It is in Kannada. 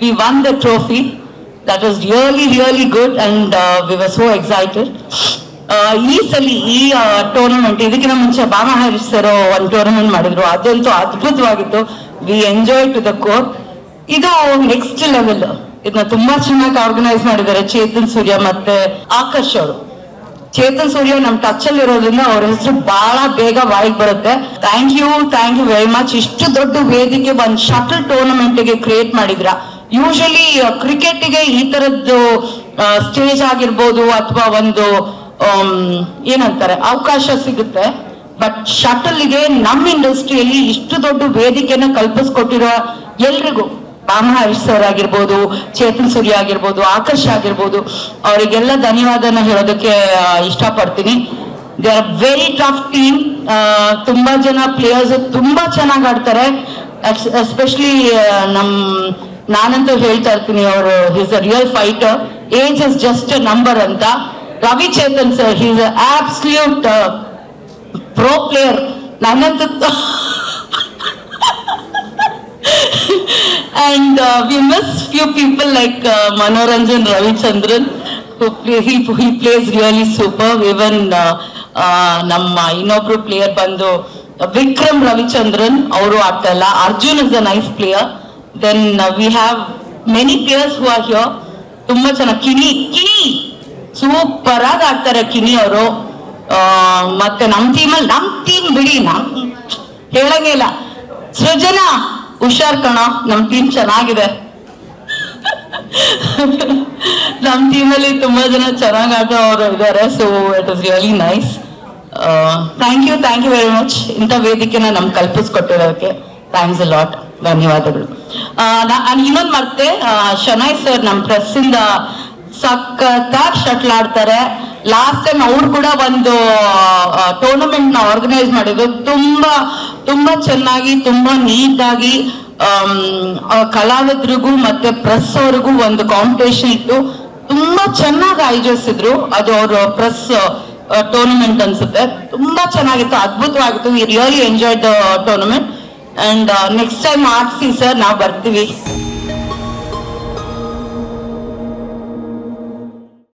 we won the trophy. That was really, really good and uh, we were so excited. Uh, ಈ ಸಲ ಈ ಟೂರ್ನಮೆಂಟ್ ಇದಕ್ಕಿಂತ ಮುಂಚೆ ಬಾಮ ಹರೀಶ್ ಸರ್ ಒಂದು ಟೂರ್ನಮೆಂಟ್ ಮಾಡಿದ್ರು. ಅದಂತೂ ಅದ್ಭುತವಾಗಿತ್ತು. We enjoy to the core ಇದು ನೆಕ್ಸ್ಟ್ ಲೆವೆಲ್ ಇದನ್ನ ತುಂಬಾ ಚೆನ್ನಾಗಿ ಆರ್ಗನೈಸ್ ಮಾಡಿದ್ದಾರೆ. ಚೇತನ್ ಸೂರ್ಯ ಮತ್ತೆ ಆಕರ್ಷ್ ಅವರು. ಚೇತನ್ ಸೂರ್ಯ ನಮ್ ಟಚ್ ಅಲ್ಲಿ ಇರೋದ್ರಿಂದ ಅವ್ರ ಹೆಸರು ಬಹಳ ಬೇಗ ಬಾಯಿಗೆ ಬರುತ್ತೆ. Thank you thank you very much ಇಷ್ಟು ದೊಡ್ಡ ವೇದಿಕೆ ಒಂದು ಶಟಲ್ ಟೂರ್ನಮೆಂಟ್ಗೆ ಕ್ರಿಯೇಟ್ ಮಾಡಿದ್ರ? ಯೂಶಲಿ ಕ್ರಿಕೆಟ್ಗೆ ಈ ತರದ್ದು ಸ್ಟೇಜ್ ಆಗಿರ್ಬೋದು ಅಥವಾ ಒಂದು ಏನಂತಾರೆ, ಅವಕಾಶ ಸಿಗುತ್ತೆ. ಬಟ್ ಶಟಲ್ಗೆ ನಮ್ಮ ಇಂಡಸ್ಟ್ರಿಯಲ್ಲಿ ಇಷ್ಟು ದೊಡ್ಡ ವೇದಿಕೆನ ಕಲ್ಪಿಸ್ಕೊಟ್ಟಿರೋ ಎಲ್ರಿಗೂ ಹರೀಶ್ ಸರ್ ಆಗಿರ್ಬೋದು ಚೇತನ್ ಸೂರ್ಯ ಆಗಿರ್ಬೋದು, ಆಕರ್ಷ್ ಆಗಿರ್ಬೋದು, ಅವರಿಗೆಲ್ಲ ಧನ್ಯವಾದನ ಹೇಳೋದಕ್ಕೆ ಇಷ್ಟಪಡ್ತೀನಿ. They are very tough team ತುಂಬಾ ಜನ ಪ್ಲೇಯರ್ಸ್ ತುಂಬಾ ಚೆನ್ನಾಗಿ ಆಡ್ತಾರೆ. ಎಸ್ಪೆಷಲಿ ನಮ್, ನಾನಂತೂ ಹೇಳ್ತಾ ಇರ್ತೀನಿ, ಅವರು he's a real fighter age is just number ಅಂತ. Ravi Chetan sir he's absolute pro player ನನ್ನಂತೂ and uh, we miss few people like uh, Manoranjan Ravichandran who play, he, uh, uh, ನಮ್ಮ ಇನ್ನೊಬ್ರು ಪ್ಲೇಯರ್ ಬಂದು ವಿಕ್ರಮ್ ರವಿಚಂದ್ರನ್ ಅವರು ಆಡ್ತಲ್ಲ. Arjun is a nice player then we have many players who are here ತುಂಬಾ ಚೆನ್ನಾಗಿ ಕಿನಿ ಕಿನಿ ಸೂಪರ್ ಆಗಿ ಆಡ್ತಾರೆ ಕಿನಿ ಅವರು. ಮತ್ತೆ ನಮ್ಮ ಟೀಮಲ್ಲಿ ನಮ್ಮ ಟೀಮ್ ಬಿಡಿ ನಮ್ ಹೇಳಂಗೇ ಇಲ್ಲ. ಸೃಜನಾ! ಹುಷಾರ್ ಕಣ, ನಮ್ ಟೀಮ್ ಚೆನ್ನಾಗಿದೆ. ನಮ್ ಅಲ್ಲಿ ತುಂಬಾ ಜನ ಚೆನ್ನಾಗಿ ಅವರು ಇದ್ದಾರೆ so it is really nice thank you thank you very much ಇಂಥ ವೇದಿಕೆನ ನಮ್ಗೆ ಕಲ್ಪಿಸ್ಕೊಟ್ಟಿರೋದಕ್ಕೆ ಥ್ಯಾಂಕ್ಸ್ ಅ ಲಾಟ್ ಧನ್ಯವಾದಗಳು. ನಾನು ಇನ್ನೊಂದು ಮತ್ತೆ ಶನಾಯ್ ಸರ್ ನಮ್ಮ ಪ್ರೆಸ್ ಇಂದ ಸಖತ್ತಾಗಿ ಶಟ್ಲ್ ಆಡ್ತಾರೆ. ಲಾಸ್ಟ್ ಟೈಮ್ ಅವ್ರು ಕೂಡ ಒಂದು ಟೂರ್ನಮೆಂಟ್ನ ಆರ್ಗನೈಸ್ ಮಾಡಿದ್ರು. ತುಂಬಾ ತುಂಬಾ ಚೆನ್ನಾಗಿ, ತುಂಬಾ ನೀಟಾಗಿ ಕಲಾವಿದ್ರಿಗೂ ಮತ್ತೆ ಪ್ರೆಸ್ ಅವ್ರಿಗೂ ಒಂದು ಕಾಂಪಿಟೇಷನ್ ಇತ್ತು. ತುಂಬಾ ಚೆನ್ನಾಗಿ ಆಯೋಜಿಸಿದ್ರು. ಅದು ಅವ್ರ ಪ್ರೆಸ್ ಟೂರ್ನಮೆಂಟ್ ಅನ್ಸುತ್ತೆ. ತುಂಬಾ ಚೆನ್ನಾಗಿತ್ತು. ಅದ್ಭುತವಾಗಿತ್ತು. We really enjoy the tournament and next time ಆಡ್ಸಿ sir, ನಾವು ಬರ್ತೀವಿ.